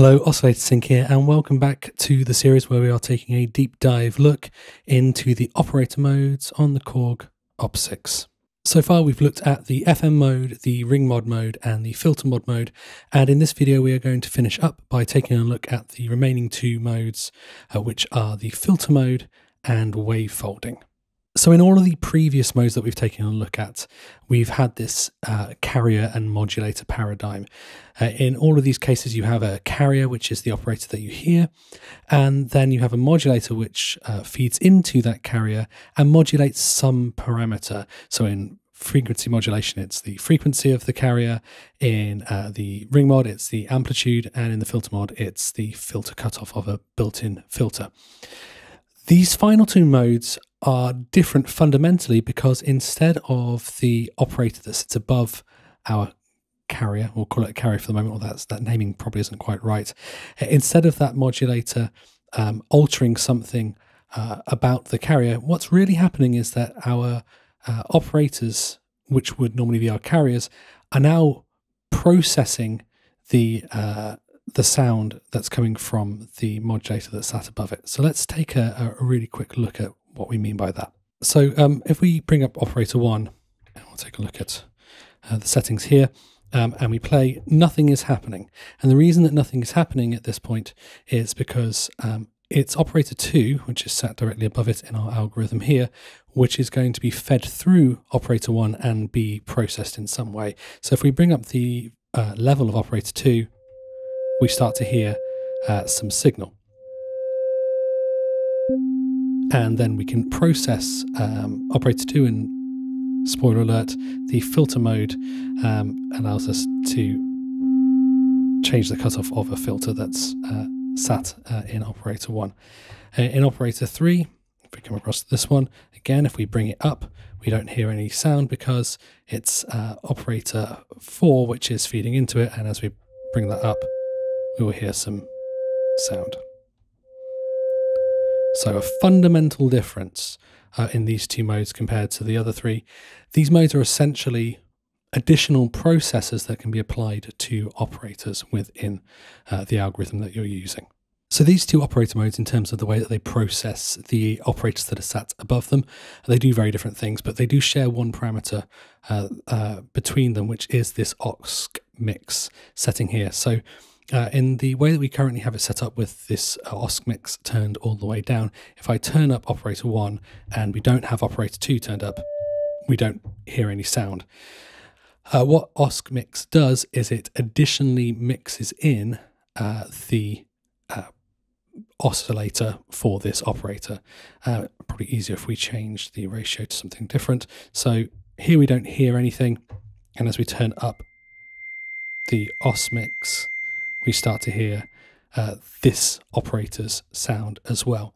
Hello, Oscillator Sink here, and welcome back to the series where we are taking a deep dive look into the operator modes on the Korg opsix. So far, we've looked at the FM mode, the ring mod mode, and the filter mod mode. And in this video, we are going to finish up by taking a look at the remaining two modes, uh, which are the filter mode and wave folding. So in all of the previous modes that we've taken a look at, we've had this uh, carrier and modulator paradigm. Uh, in all of these cases, you have a carrier, which is the operator that you hear, and then you have a modulator which uh, feeds into that carrier and modulates some parameter. So in frequency modulation, it's the frequency of the carrier. In uh, the ring mod, it's the amplitude, and in the filter mod, it's the filter cutoff of a built-in filter. These final two modes are different fundamentally because instead of the operator that sits above our carrier, we'll call it a carrier for the moment, or that's, that naming probably isn't quite right. Instead of that modulator um, altering something uh, about the carrier, what's really happening is that our uh, operators, which would normally be our carriers, are now processing the uh, the sound that's coming from the modulator that's sat above it. So let's take a, a really quick look at what we mean by that. So um, if we bring up operator one, and we'll take a look at uh, the settings here, um, and we play, nothing is happening. And the reason that nothing is happening at this point is because um, it's operator two, which is sat directly above it in our algorithm here, which is going to be fed through operator one and be processed in some way. So if we bring up the uh, level of operator two, we start to hear uh, some signal. And then we can process um, operator 2 and spoiler alert the filter mode um, allows us to change the cutoff of a filter that's uh, sat uh, in operator 1 uh, in operator 3 if we come across this one again if we bring it up we don't hear any sound because it's uh, operator 4 which is feeding into it. And as we bring that up we will hear some sound so, a fundamental difference uh, in these two modes compared to the other three. These modes are essentially additional processors that can be applied to operators within uh, the algorithm that you're using. So these two operator modes, in terms of the way that they process the operators that are sat above them, they do very different things, but they do share one parameter uh, uh, between them, which is this OSC mix setting here. So uh, in the way that we currently have it set up with this uh, OSC mix turned all the way down, if I turn up operator 1 and we don't have operator 2 turned up, we don't hear any sound. Uh, what OSC mix does is it additionally mixes in uh, the uh, oscillator for this operator. Uh, probably easier if we change the ratio to something different. So here we don't hear anything, and as we turn up the OSC mix, we start to hear uh, this operator's sound as well.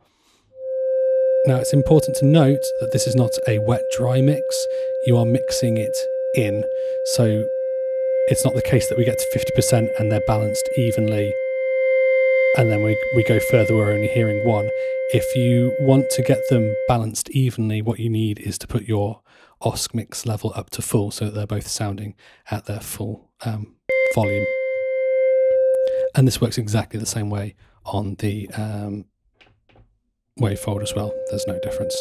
Now, it's important to note that this is not a wet dry mix, you are mixing it in. So it's not the case that we get to 50% and they're balanced evenly and then we, we go further, we're only hearing one. If you want to get them balanced evenly, what you need is to put your OSC mix level up to full so that they're both sounding at their full um, volume. And this works exactly the same way on the um, wavefold as well. There's no difference.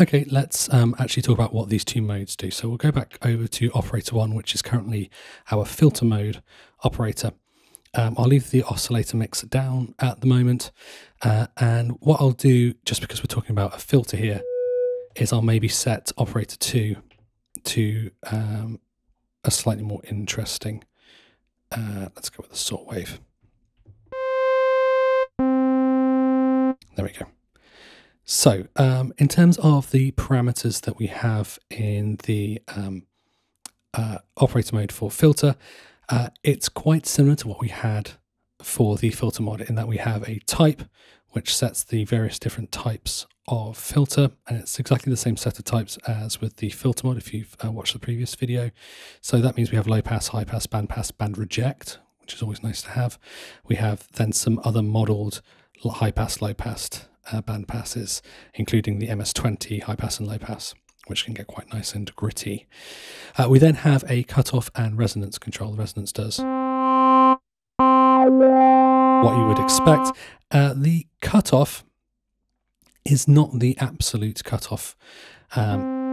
Okay, let's um, actually talk about what these two modes do. So we'll go back over to operator one, which is currently our filter mode operator. Um, I'll leave the oscillator mixer down at the moment. Uh, and what I'll do, just because we're talking about a filter here, is I'll maybe set operator two to um, a slightly more interesting uh, let's go with the saw wave. There we go. So, um, in terms of the parameters that we have in the um, uh, operator mode for filter, uh, it's quite similar to what we had for the filter mod in that we have a type which sets the various different types of filter and it's exactly the same set of types as with the filter mod if you've uh, watched the previous video. So that means we have low pass high pass band pass band reject which is always nice to have. We have then some other modeled high pass low pass uh, band passes including the ms20 high pass and low pass which can get quite nice and gritty. Uh, we then have a cutoff and resonance control. The resonance does what you would expect. Uh, the cutoff is not the absolute cutoff. Um,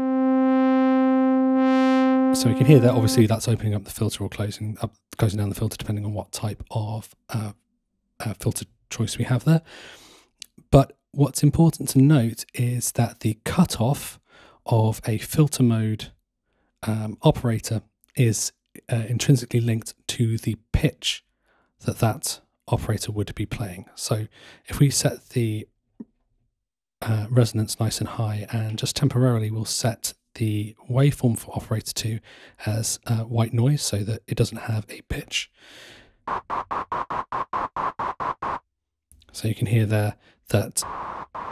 so we can hear that obviously that's opening up the filter or closing up, closing down the filter depending on what type of uh, uh, filter choice we have there. But what's important to note is that the cutoff of a filter mode um, operator is uh, intrinsically linked to the pitch that that operator would be playing. So if we set the uh, resonance nice and high and just temporarily we'll set the waveform for operator 2 as uh, white noise so that it doesn't have a pitch. So you can hear there that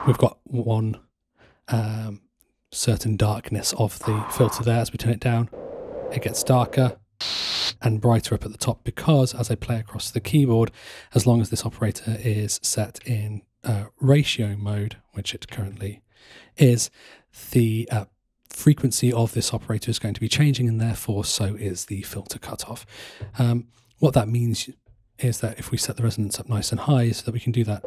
we've got one um, certain darkness of the filter there as we turn it down. It gets darker and brighter up at the top because as I play across the keyboard, as long as this operator is set in uh, ratio mode, which it currently is, the uh, frequency of this operator is going to be changing and therefore so is the filter cutoff. Um, what that means is that if we set the resonance up nice and high so that we can do that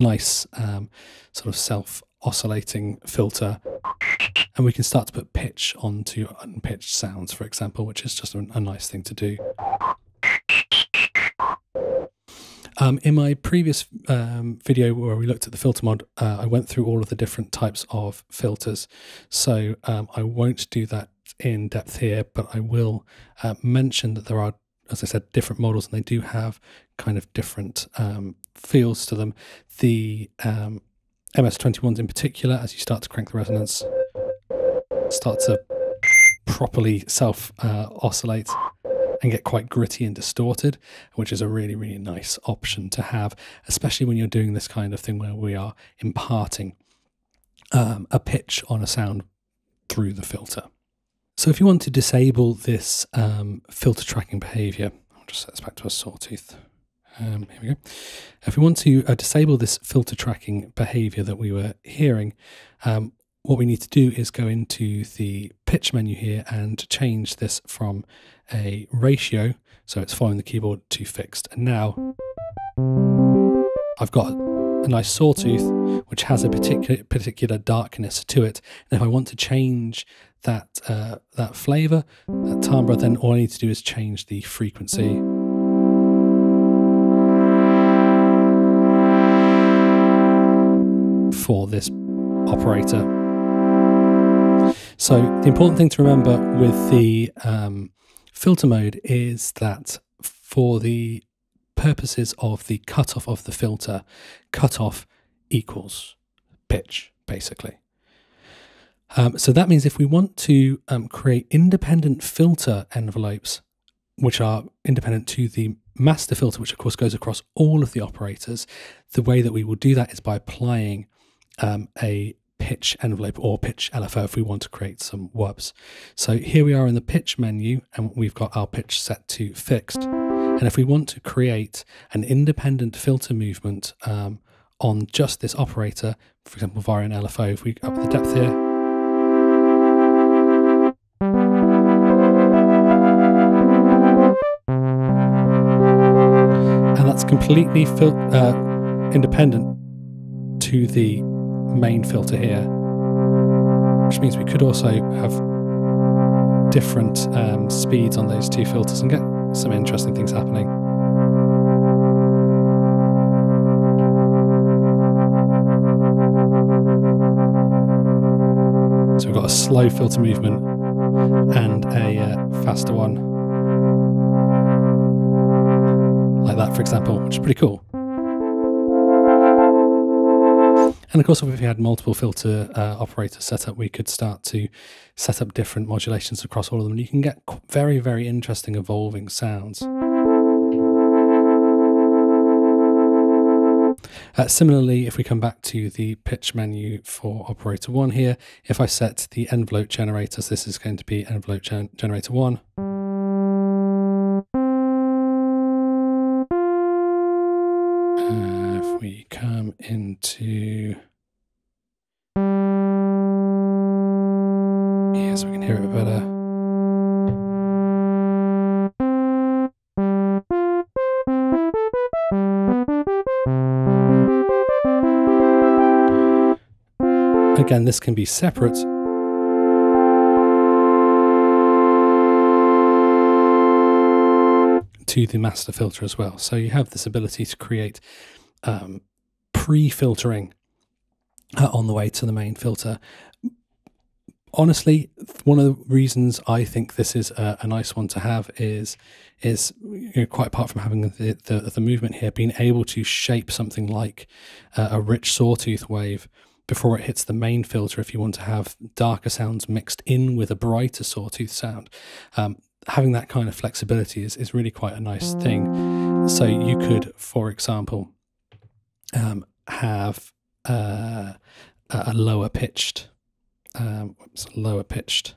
nice um, sort of self oscillating filter and we can start to put pitch onto unpitched sounds for example which is just a, a nice thing to do um, in my previous um, video where we looked at the filter mod, uh, I went through all of the different types of filters. So um, I won't do that in depth here, but I will uh, mention that there are, as I said, different models and they do have kind of different um, feels to them. The MS21s um, in particular, as you start to crank the resonance, start to properly self uh, oscillate and get quite gritty and distorted, which is a really, really nice option to have, especially when you're doing this kind of thing where we are imparting um, a pitch on a sound through the filter. So if you want to disable this um, filter tracking behavior, I'll just set this back to a sawtooth. Um, here we go. If we want to uh, disable this filter tracking behavior that we were hearing, um, what we need to do is go into the pitch menu here and change this from a ratio, so it's following the keyboard, to fixed. And now I've got a nice sawtooth which has a particular particular darkness to it. And if I want to change that uh, that flavor, that timbre, then all I need to do is change the frequency. For this operator. So the important thing to remember with the um, filter mode is that for the purposes of the cutoff of the filter, cutoff equals pitch, basically. Um, so that means if we want to um, create independent filter envelopes, which are independent to the master filter, which of course goes across all of the operators, the way that we will do that is by applying um, a pitch envelope or pitch LFO if we want to create some wubs. So here we are in the pitch menu and we've got our pitch set to fixed. And if we want to create an independent filter movement um, on just this operator, for example, via an LFO, if we up the depth here, and that's completely uh, independent to the main filter here, which means we could also have different um, speeds on those two filters and get some interesting things happening. So we've got a slow filter movement and a uh, faster one. Like that, for example, which is pretty cool. And of course, if we had multiple filter uh, operators set up, we could start to set up different modulations across all of them. And you can get very, very interesting evolving sounds. Uh, similarly, if we come back to the pitch menu for operator 1 here, if I set the envelope generators, this is going to be envelope gen generator 1. we come into. Yeah, so we can hear it better. Again, this can be separate. To the master filter as well. So you have this ability to create um, pre-filtering uh, on the way to the main filter. Honestly, one of the reasons I think this is a, a nice one to have is is you know, quite apart from having the, the, the movement here, being able to shape something like uh, a rich sawtooth wave before it hits the main filter. If you want to have darker sounds mixed in with a brighter sawtooth sound, um, having that kind of flexibility is, is really quite a nice thing. So you could, for example, um, have uh, a lower pitched, um, whoops, lower pitched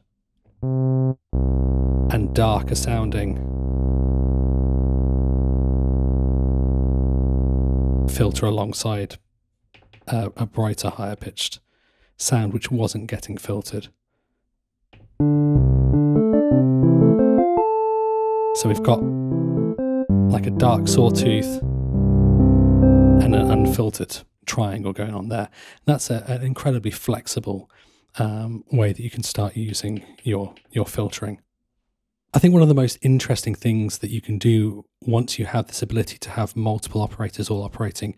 and darker sounding filter alongside uh, a brighter, higher pitched sound which wasn't getting filtered. So we've got like a dark sawtooth and an unfiltered triangle going on there. That's a, an incredibly flexible um, way that you can start using your your filtering. I think one of the most interesting things that you can do once you have this ability to have multiple operators all operating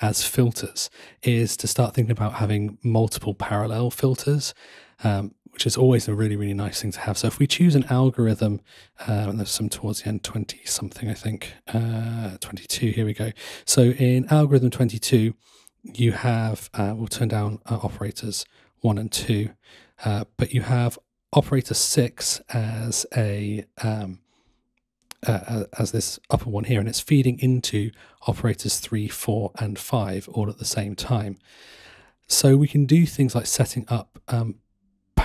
as filters is to start thinking about having multiple parallel filters, um, which is always a really, really nice thing to have. So if we choose an algorithm, uh, there's some towards the end, 20 something, I think, uh, 22, here we go. So in algorithm 22, you have, uh, we'll turn down uh, operators one and two, uh, but you have operator six as a um, as this upper one here, and it's feeding into operators three, four, and five all at the same time. So we can do things like setting up um,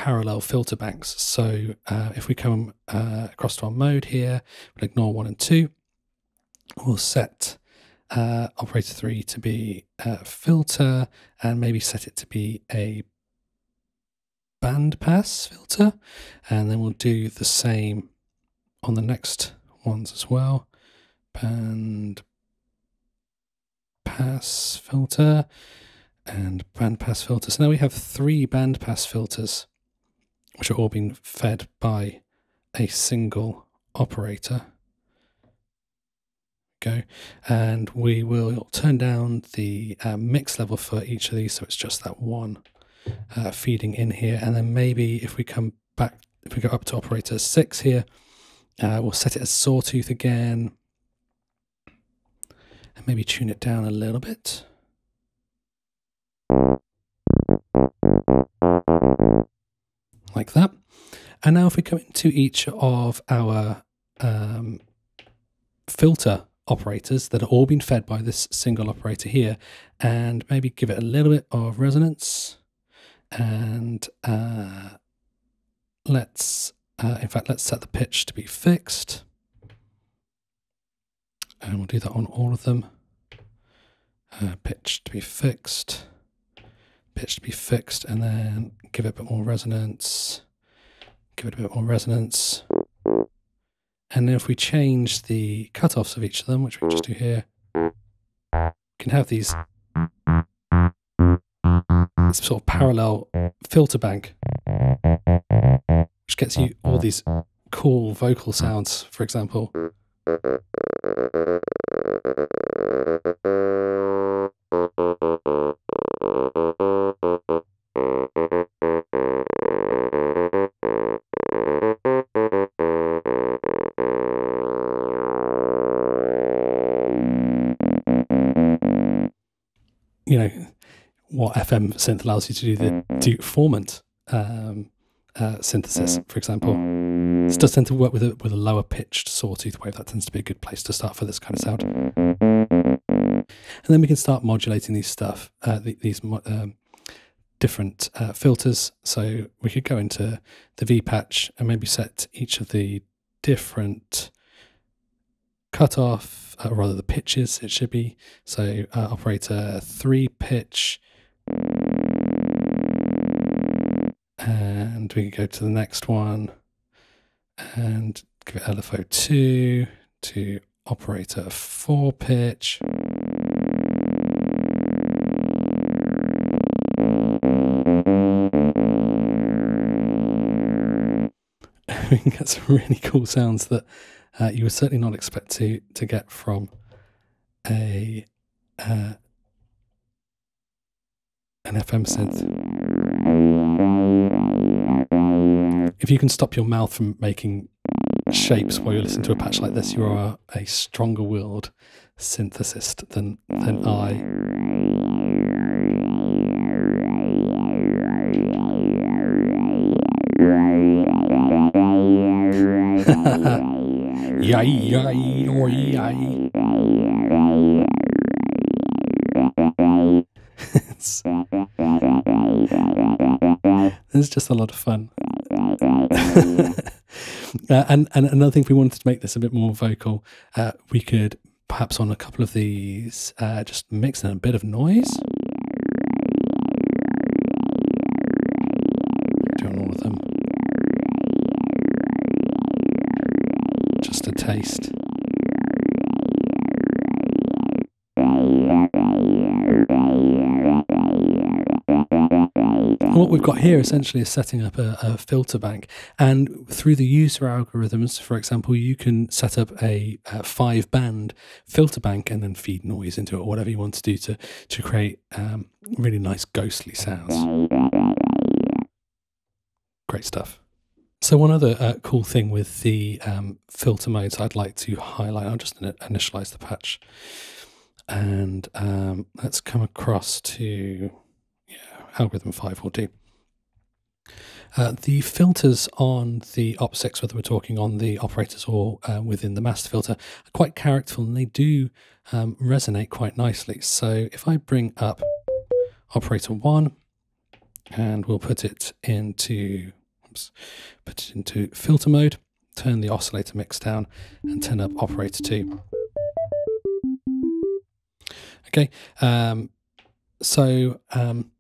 parallel filter banks. So uh, if we come uh, across to our mode here, we'll ignore one and two. We'll set uh, operator three to be a filter and maybe set it to be a bandpass filter. And then we'll do the same on the next ones as well. Band pass filter and bandpass filter. So now we have three bandpass filters, which are all being fed by a single operator. Go and we will turn down the uh, mix level for each of these, so it's just that one uh, feeding in here. And then maybe if we come back, if we go up to operator six here, uh, we'll set it as sawtooth again. And maybe tune it down a little bit. Like that. And now if we come into each of our um, filter operators that are all being fed by this single operator here, and maybe give it a little bit of resonance and uh, let's, uh, in fact, let's set the pitch to be fixed. And we'll do that on all of them. Uh, pitch to be fixed, pitch to be fixed, and then give it a bit more resonance, give it a bit more resonance. And then if we change the cutoffs of each of them, which we just do here, we can have these sort of parallel filter bank, which gets you all these cool vocal sounds, for example. FM synth allows you to do the do formant um, uh, synthesis, for example. This does tend to work with a with a lower pitched sawtooth wave. That tends to be a good place to start for this kind of sound. And then we can start modulating these stuff, uh, the, these um, different uh, filters. So we could go into the V patch and maybe set each of the different cutoff, uh, or rather the pitches it should be. So uh, operator three pitch, and we go to the next one and give it LFO 2 to operator 4 pitch. we can get some really cool sounds that uh, you would certainly not expect to to get from a uh, an FM synth. If you can stop your mouth from making shapes while you listen to a patch like this, you are a stronger willed synthesist than than I. yay, yay, yay. It's just a lot of fun. uh, and and another thing, if we wanted to make this a bit more vocal, uh, we could perhaps on a couple of these uh, just mix in a bit of noise. Doing all of them. Just a taste. What we've got here essentially is setting up a, a, filter bank. And through the user algorithms, for example, you can set up a, a, five band filter bank and then feed noise into it or whatever you want to do to, to create um, really nice ghostly sounds. Great stuff. So one other uh, cool thing with the um, filter modes I'd like to highlight, I'll just initialize the patch and um, let's come across to algorithm 5 will do. Uh, the filters on the opsix, whether we're talking on the operators or uh, within the master filter, are quite characterful and they do um, resonate quite nicely. So if I bring up operator 1 and we'll put it into oops, put it into filter mode, turn the oscillator mix down and turn up operator 2. Okay, um, so um,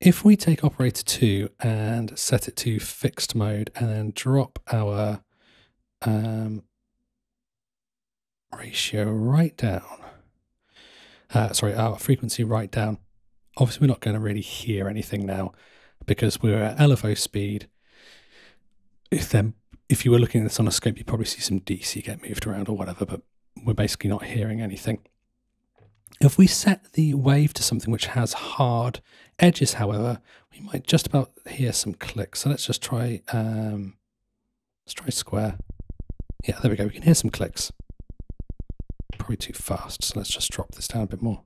if we take operator 2 and set it to fixed mode and then drop our um, ratio right down, uh, sorry, our frequency right down, obviously we're not going to really hear anything now because we're at LFO speed. If then, if you were looking at this on a scope, you'd probably see some DC get moved around or whatever, but we're basically not hearing anything. If we set the wave to something which has hard edges, however, we might just about hear some clicks. So let's just try, um, let's try square. Yeah, there we go. We can hear some clicks. Probably too fast. So let's just drop this down a bit more.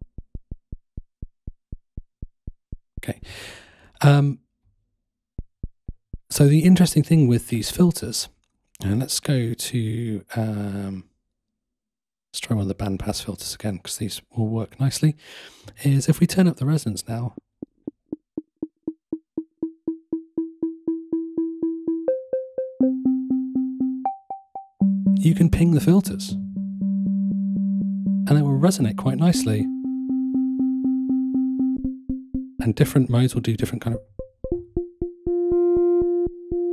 Okay. Um, so the interesting thing with these filters, and let's go to um, let's try one of the bandpass filters again because these will work nicely, is if we turn up the resonance now, you can ping the filters and it will resonate quite nicely. And different modes will do different kind of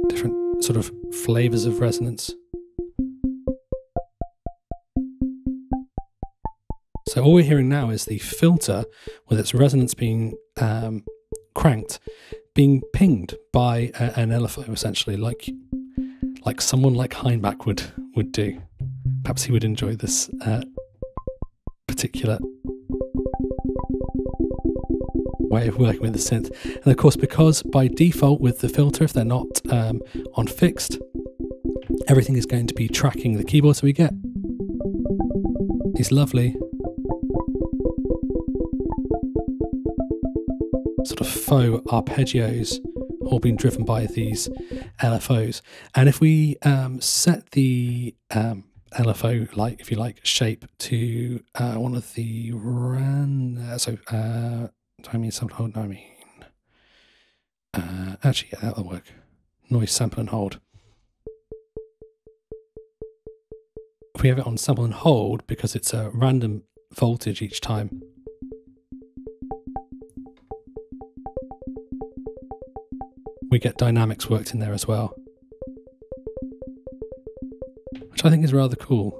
different sort of flavors of resonance. So all we're hearing now is the filter with its resonance being um, cranked, being pinged by a, an LFO essentially, like like someone like Hainbach would would do. Perhaps he would enjoy this uh, particular way of working with the synth. And of course, because by default with the filter, if they're not um, on fixed, everything is going to be tracking the keyboard. So we get these lovely sort of faux arpeggios all being driven by these LFOs. And if we um, set the um, LFO, like if you like, shape to uh, one of the ran, uh, so uh, I mean, some, hold, no, I mean, uh, actually, yeah, that'll work. Noise sample and hold. If we have it on sample and hold, because it's a random voltage each time, we get dynamics worked in there as well, which I think is rather cool.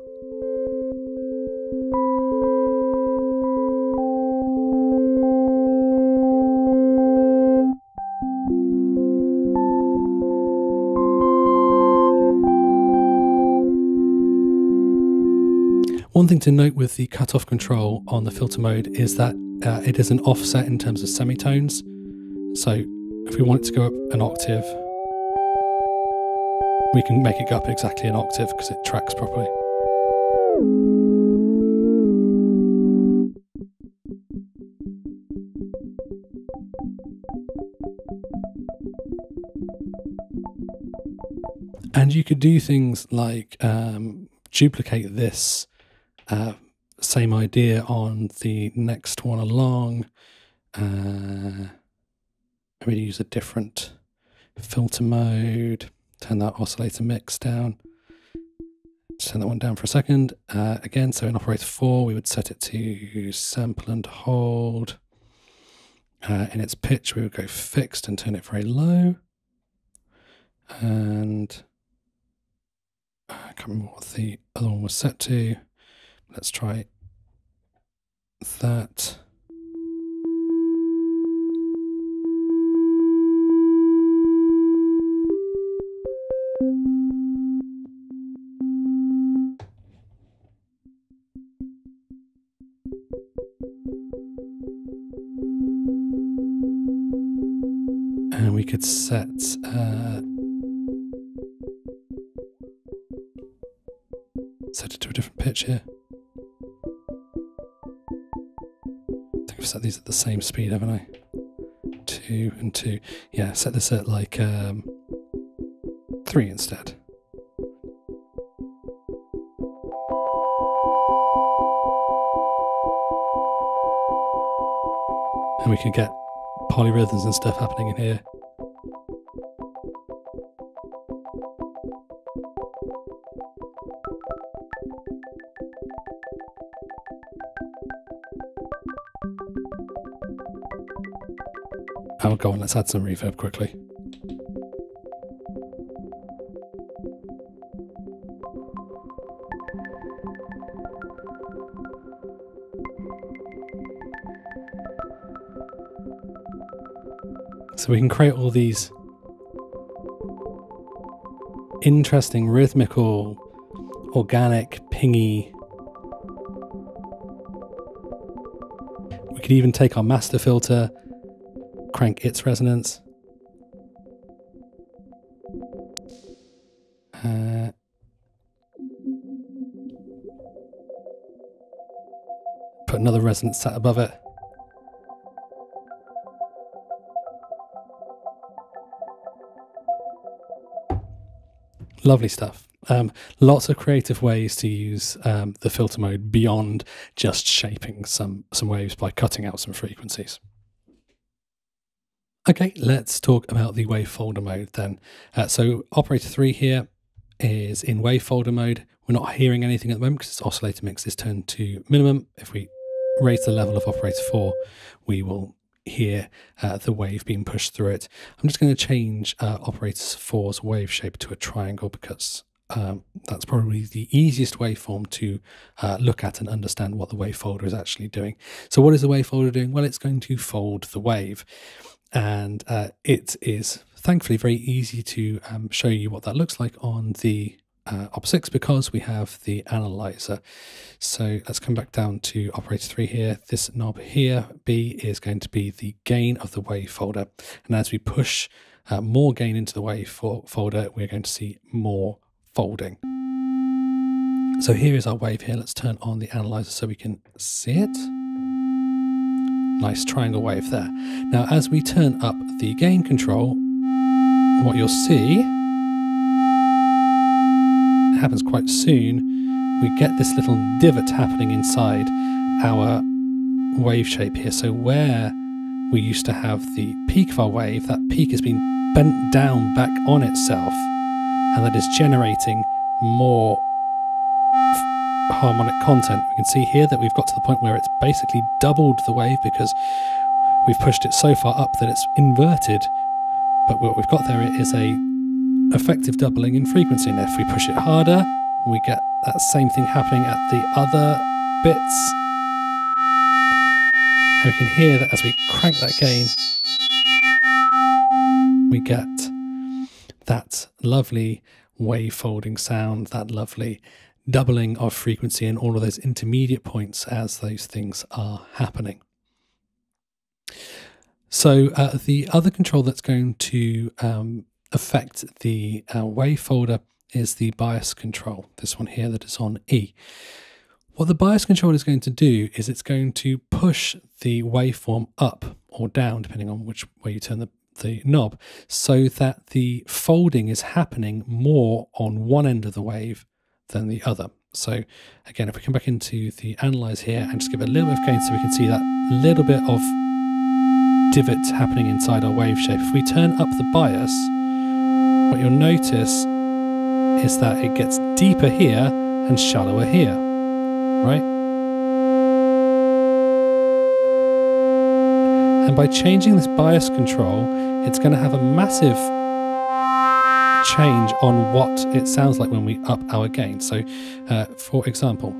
One thing to note with the cutoff control on the filter mode is that uh, it is an offset in terms of semitones. So if we want it to go up an octave, we can make it go up exactly an octave because it tracks properly. And you could do things like um, duplicate this uh, same idea on the next one along. Uh, maybe use a different filter mode, turn that oscillator mix down. Turn that one down for a second. Uh, again, so in operator 4, we would set it to sample and hold. Uh, in its pitch, we would go fixed and turn it very low. And I can't remember what the other one was set to. Let's try that. We could set uh, set it to a different pitch here. I think I've set these at the same speed, haven't I? Two and two. Yeah, set this at like um, three instead. And we can get polyrhythms and stuff happening in here. Oh, go on, let's add some reverb quickly. So we can create all these interesting, rhythmical, organic, pingy. We could even take our master filter crank its resonance. Uh, put another resonance set above it. Lovely stuff. Um, lots of creative ways to use um, the filter mode beyond just shaping some some waves by cutting out some frequencies. Okay, let's talk about the wave folder mode then. Uh, so operator 3 here is in wave folder mode. We're not hearing anything at the moment because its oscillator mix is turned to minimum. If we raise the level of operator 4, we will hear uh, the wave being pushed through it. I'm just going to change uh, operator four's wave shape to a triangle because um, that's probably the easiest waveform to uh, look at and understand what the wave folder is actually doing. So what is the wave folder doing? Well, it's going to fold the wave and uh, it is thankfully very easy to um, show you what that looks like on the uh, opsix because we have the analyzer. So let's come back down to operator 3 here. This knob here, B, is going to be the gain of the wave folder. And as we push uh, more gain into the wave fo folder, we're going to see more folding. So here is our wave here. Let's turn on the analyzer so we can see it. Nice triangle wave there. Now, as we turn up the gain control, what you'll see happens quite soon. We get this little divot happening inside our wave shape here. So where we used to have the peak of our wave, that peak has been bent down back on itself, and that is generating more harmonic content. We can see here that we've got to the point where it's basically doubled the wave because we've pushed it so far up that it's inverted. But what we've got there is a effective doubling in frequency. And if we push it harder, we get that same thing happening at the other bits. And we can hear that as we crank that gain, we get that lovely wave folding sound, that lovely doubling of frequency in all of those intermediate points as those things are happening. So uh, the other control that's going to um, affect the uh, wave folder is the bias control, this one here that is on E. What the bias control is going to do is it's going to push the waveform up or down, depending on which way you turn the, the knob, so that the folding is happening more on one end of the wave than the other. So again, if we come back into the analyze here and just give it a little bit of gain so we can see that little bit of divot happening inside our wave shape. If we turn up the bias, what you'll notice is that it gets deeper here and shallower here, right? And by changing this bias control, it's going to have a massive change on what it sounds like when we up our gain. So, uh, for example,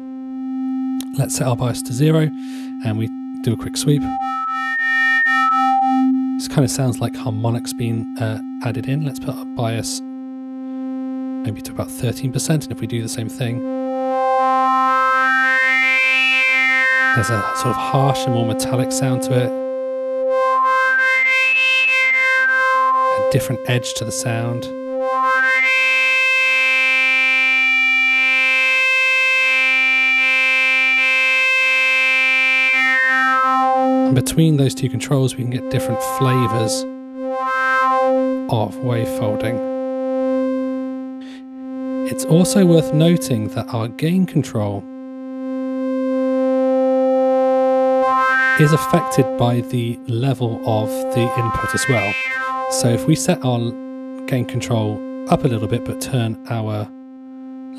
let's set our bias to zero and we do a quick sweep. This kind of sounds like harmonics being uh, added in. Let's put our bias maybe to about 13%, and if we do the same thing, there's a sort of harsh and more metallic sound to it. A different edge to the sound. Between those two controls, we can get different flavors of wave folding. It's also worth noting that our gain control is affected by the level of the input as well. So if we set our gain control up a little bit but turn our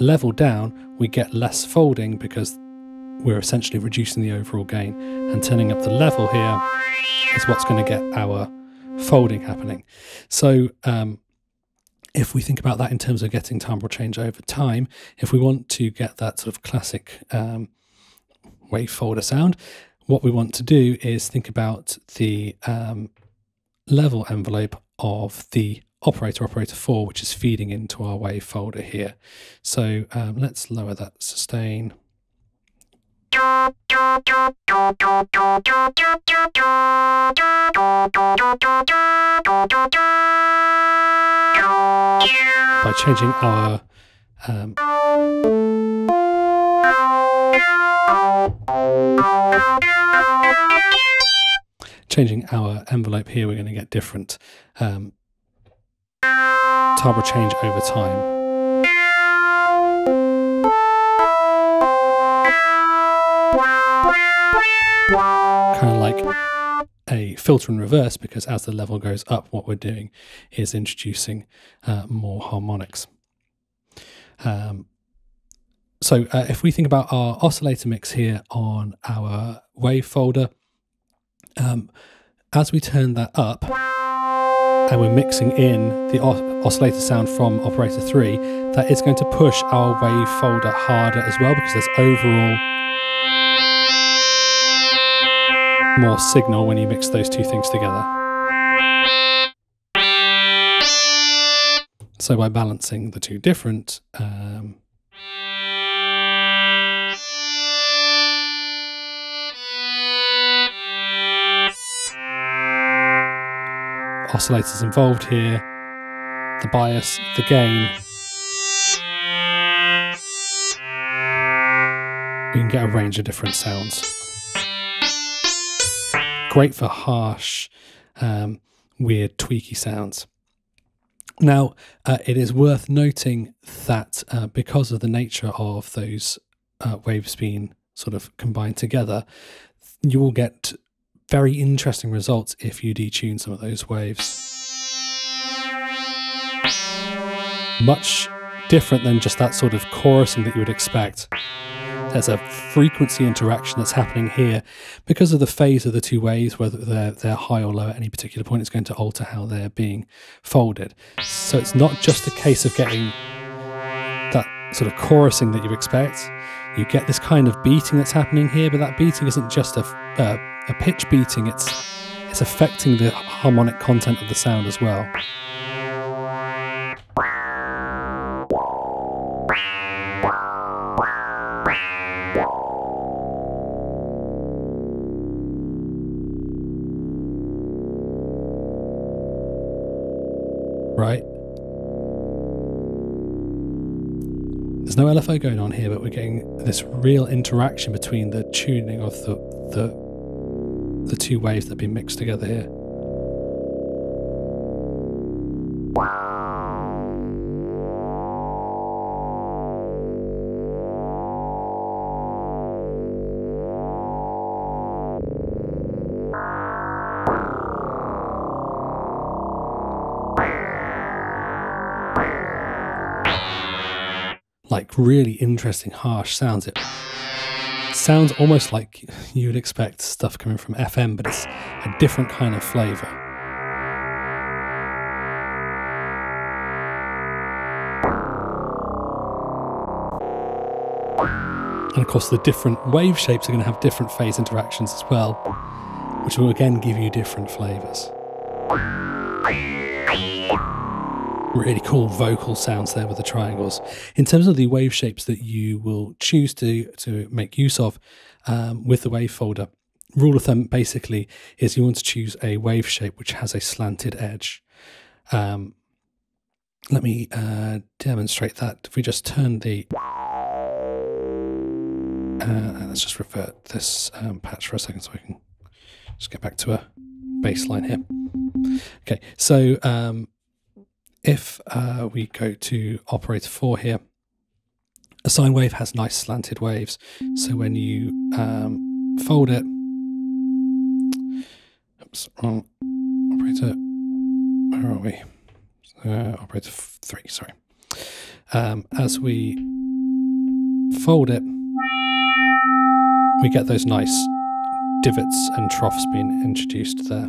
level down, we get less folding because we're essentially reducing the overall gain. And turning up the level here is what's going to get our folding happening. So um, if we think about that in terms of getting timbral change over time, if we want to get that sort of classic um, wave folder sound, what we want to do is think about the um, level envelope of the operator operator 4 which is feeding into our wave folder here. So um, let's lower that sustain by changing our um, changing our envelope here, we're going to get different um, change over time. A filter in reverse because as the level goes up, what we're doing is introducing uh, more harmonics. Um, so uh, if we think about our oscillator mix here on our wave folder, um, as we turn that up and we're mixing in the oscillator sound from operator 3, that is going to push our wave folder harder as well because there's overall more signal when you mix those two things together. So by balancing the two different um, oscillators involved here, the bias, the gain, we can get a range of different sounds great for harsh, um, weird, tweaky sounds. Now, uh, it is worth noting that uh, because of the nature of those uh, waves being sort of combined together, you will get very interesting results if you detune some of those waves. Much different than just that sort of chorusing that you would expect. There's a frequency interaction that's happening here because of the phase of the two waves, whether they're, they're high or low at any particular point, it's going to alter how they're being folded. So it's not just a case of getting that sort of chorusing that you expect. You get this kind of beating that's happening here, but that beating isn't just a, uh, a pitch beating, it's, it's affecting the harmonic content of the sound as well. right? There's no LFO going on here, but we're getting this real interaction between the tuning of the the, the two waves that have been mixed together here. Really interesting, harsh sounds. It sounds almost like you would expect stuff coming from FM, but it's a different kind of flavor. And of course, the different wave shapes are going to have different phase interactions as well, which will again give you different flavors really cool vocal sounds there with the triangles. In terms of the wave shapes that you will choose to, to make use of um, with the wave folder, rule of thumb basically is you want to choose a wave shape which has a slanted edge. Um, let me uh, demonstrate that. If we just turn the... Uh, let's just revert this um, patch for a second so I can just get back to a baseline here. Okay, so um, if uh, we go to operator 4 here, a sine wave has nice slanted waves. So when you um, fold it, oops, wrong operator, where are we? Uh, operator 3, sorry. Um, as we fold it, we get those nice divots and troughs being introduced there.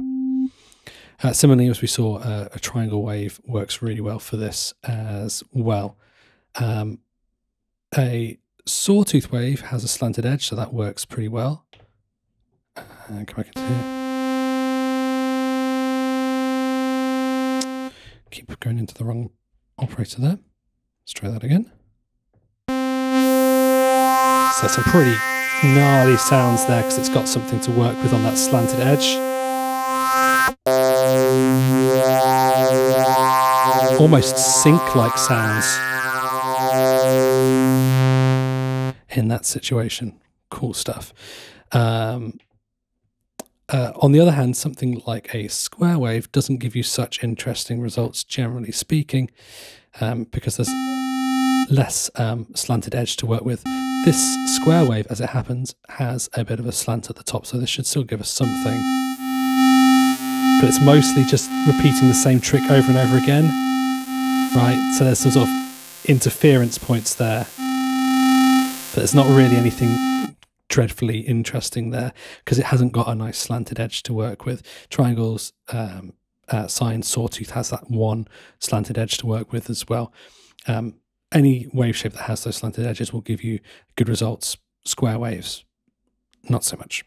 Uh, similarly, as we saw, uh, a triangle wave works really well for this as well. Um, a sawtooth wave has a slanted edge, so that works pretty well. And come back into here. Keep going into the wrong operator there. Let's try that again. So some pretty gnarly sounds there because it's got something to work with on that slanted edge. Almost sync like sounds in that situation. Cool stuff. Um, uh, on the other hand, something like a square wave doesn't give you such interesting results, generally speaking, um, because there's less um, slanted edge to work with. This square wave, as it happens, has a bit of a slant at the top, so this should still give us something. But it's mostly just repeating the same trick over and over again right? So there's some sort of interference points there, but it's not really anything dreadfully interesting there because it hasn't got a nice slanted edge to work with. Triangles, um, uh, sine, sawtooth has that one slanted edge to work with as well. Um, any wave shape that has those slanted edges will give you good results. Square waves, not so much.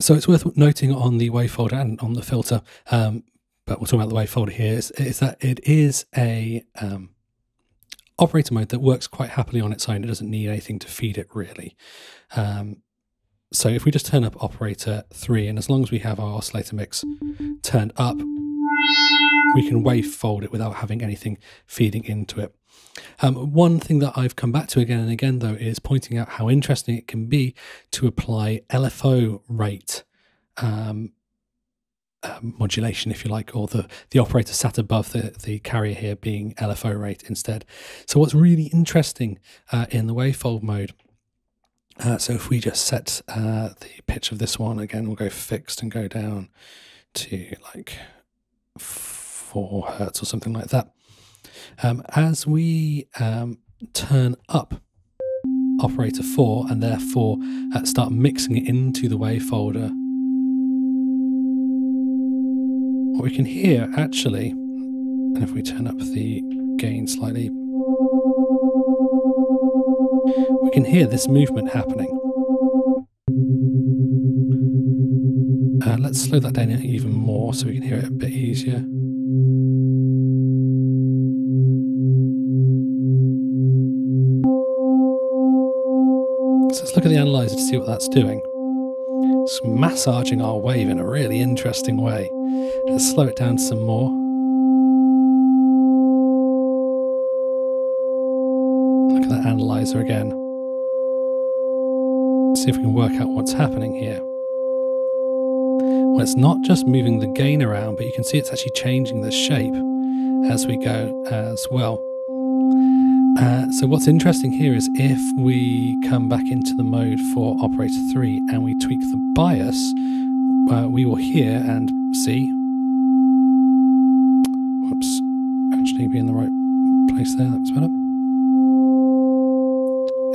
So it's worth noting on the wave folder and on the filter um, but we'll talk about the wave folder here, is, is that it is a um, operator mode that works quite happily on its own. It doesn't need anything to feed it really. Um, so if we just turn up operator 3, and as long as we have our oscillator mix turned up, we can wave fold it without having anything feeding into it. Um, one thing that I've come back to again and again, though, is pointing out how interesting it can be to apply LFO rate um, um, modulation, if you like, or the, the operator sat above the, the carrier here being LFO rate instead. So what's really interesting uh, in the wavefold mode, uh, so if we just set uh, the pitch of this one, again, we'll go fixed and go down to like four hertz or something like that. Um, as we um, turn up operator 4 and therefore uh, start mixing it into the wave folder we can hear actually, and if we turn up the gain slightly, we can hear this movement happening. Uh, let's slow that down even more so we can hear it a bit easier. So let's look at the analyzer to see what that's doing. It's massaging our wave in a really interesting way. Let's slow it down some more. Look at that analyzer again. See if we can work out what's happening here. Well, it's not just moving the gain around, but you can see it's actually changing the shape as we go as well. Uh, so what's interesting here is if we come back into the mode for operator 3 and we tweak the bias, uh, we will hear and see. Whoops, actually be in the right place there, that was better.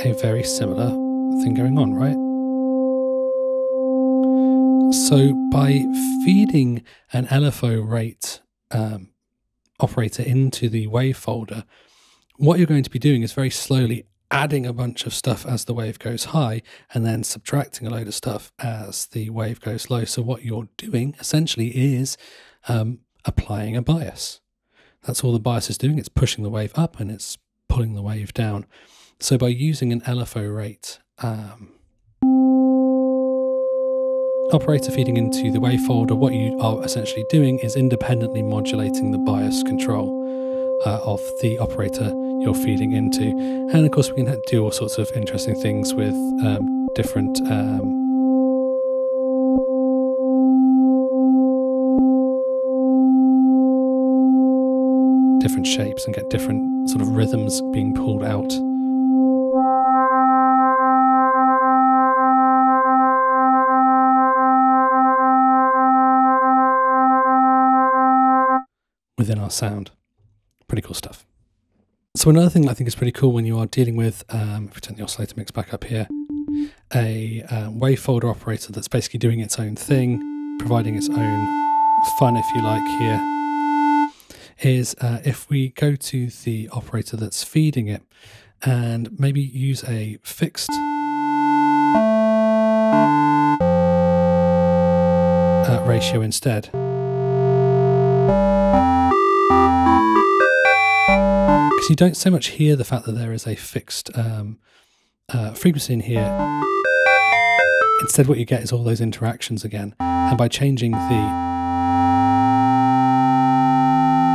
A very similar thing going on, right? So by feeding an LFO rate um, operator into the wave folder, what you're going to be doing is very slowly adding a bunch of stuff as the wave goes high and then subtracting a load of stuff as the wave goes low. So what you're doing essentially is um, applying a bias. That's all the bias is doing. It's pushing the wave up and it's pulling the wave down. So by using an LFO rate um, operator feeding into the wave folder, what you are essentially doing is independently modulating the bias control uh, of the operator you're feeding into. And of course, we can do all sorts of interesting things with um, different. Um, different shapes and get different sort of rhythms being pulled out. within our sound. Pretty cool stuff. So another thing I think is pretty cool when you are dealing with, um, if we turn the oscillator mix back up here, a um, wave folder operator that's basically doing its own thing, providing its own fun, if you like, here, is uh, if we go to the operator that's feeding it and maybe use a fixed uh, ratio instead. Because you don't so much hear the fact that there is a fixed um, uh, frequency in here. Instead, what you get is all those interactions again. And by changing the,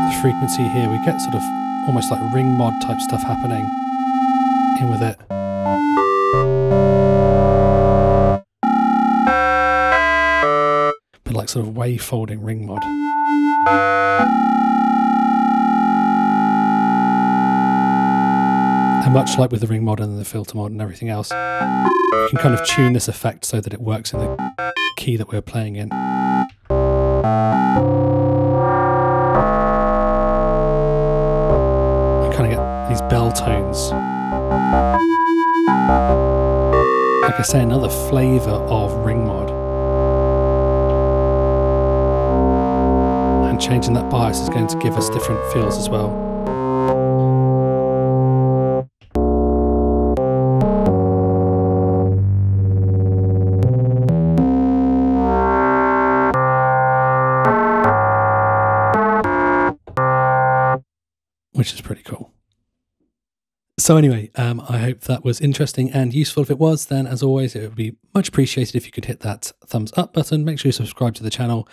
the frequency here, we get sort of almost like ring mod type stuff happening in with it. But like sort of wave folding ring mod. And much like with the ring mod and the filter mod and everything else, you can kind of tune this effect so that it works in the key that we're playing in. We kind of get these bell tones. Like I say, another flavour of ring mod. And changing that bias is going to give us different feels as well. So, anyway, um, I hope that was interesting and useful. If it was, then as always, it would be much appreciated if you could hit that thumbs up button. Make sure you subscribe to the channel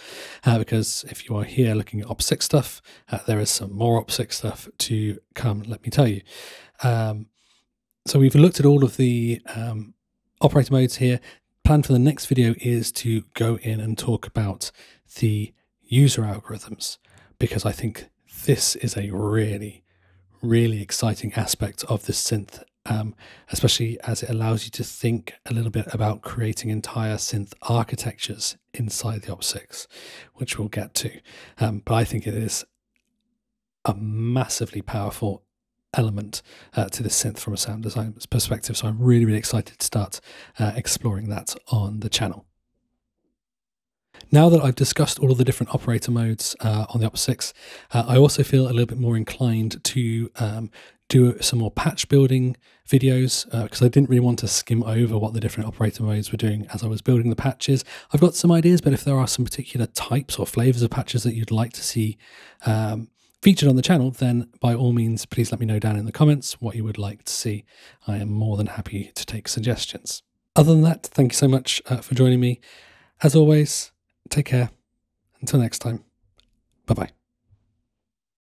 uh, because if you are here looking at opsix stuff, uh, there is some more opsix stuff to come, let me tell you. Um, so, we've looked at all of the um, operator modes here. Plan for the next video is to go in and talk about the user algorithms because I think this is a really, really exciting aspect of this synth, um, especially as it allows you to think a little bit about creating entire synth architectures inside the opsix, which we'll get to. Um, but I think it is a massively powerful element uh, to the synth from a sound design perspective. So I'm really, really excited to start uh, exploring that on the channel. Now that I've discussed all of the different operator modes uh, on the opsix, uh, I also feel a little bit more inclined to um, do some more patch building videos because uh, I didn't really want to skim over what the different operator modes were doing as I was building the patches. I've got some ideas, but if there are some particular types or flavors of patches that you'd like to see um, featured on the channel, then by all means, please let me know down in the comments what you would like to see. I am more than happy to take suggestions. Other than that, thank you so much uh, for joining me. As always, Take care. Until next time. Bye bye.